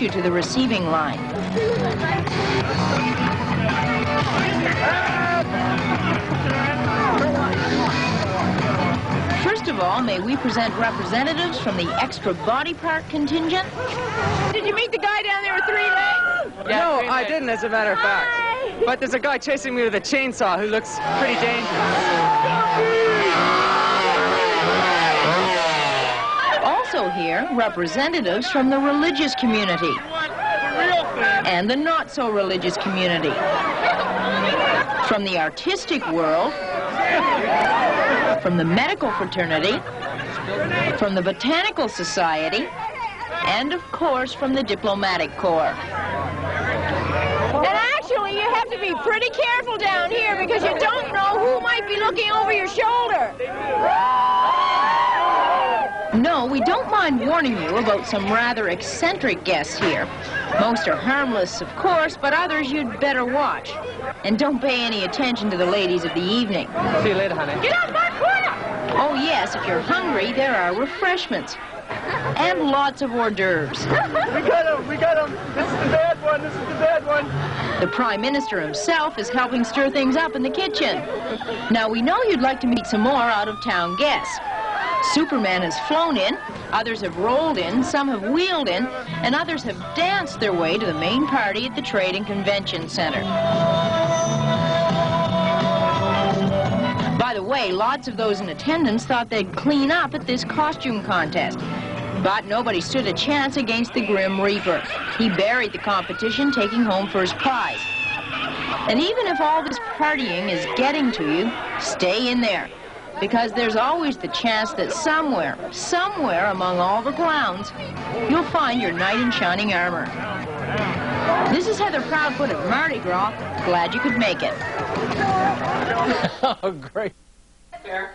you to the receiving line. First of all, may we present representatives from the extra body part contingent? Did you meet the guy down there with three legs? no, I didn't, as a matter of fact. But there's a guy chasing me with a chainsaw who looks pretty dangerous. Representatives from the religious community and the not-so-religious community. From the artistic world, from the medical fraternity, from the botanical society, and of course from the diplomatic corps. And actually, you have to be pretty careful down here because you don't know who might be looking over your shoulder. No, we don't mind warning you about some rather eccentric guests here. Most are harmless, of course, but others you'd better watch. And don't pay any attention to the ladies of the evening. See you later, honey. Get out my corner! Oh, yes, if you're hungry, there are refreshments. And lots of hors d'oeuvres. We got him! We got him! This is the bad one! This is the bad one! The Prime Minister himself is helping stir things up in the kitchen. Now, we know you'd like to meet some more out-of-town guests. Superman has flown in, others have rolled in, some have wheeled in, and others have danced their way to the main party at the Trade and Convention Center. By the way, lots of those in attendance thought they'd clean up at this costume contest. But nobody stood a chance against the Grim Reaper. He buried the competition, taking home first prize. And even if all this partying is getting to you, stay in there because there's always the chance that somewhere, somewhere among all the clowns, you'll find your knight in shining armor. This is Heather Proudfoot of Mardi Gras. Glad you could make it. oh, great. Fair.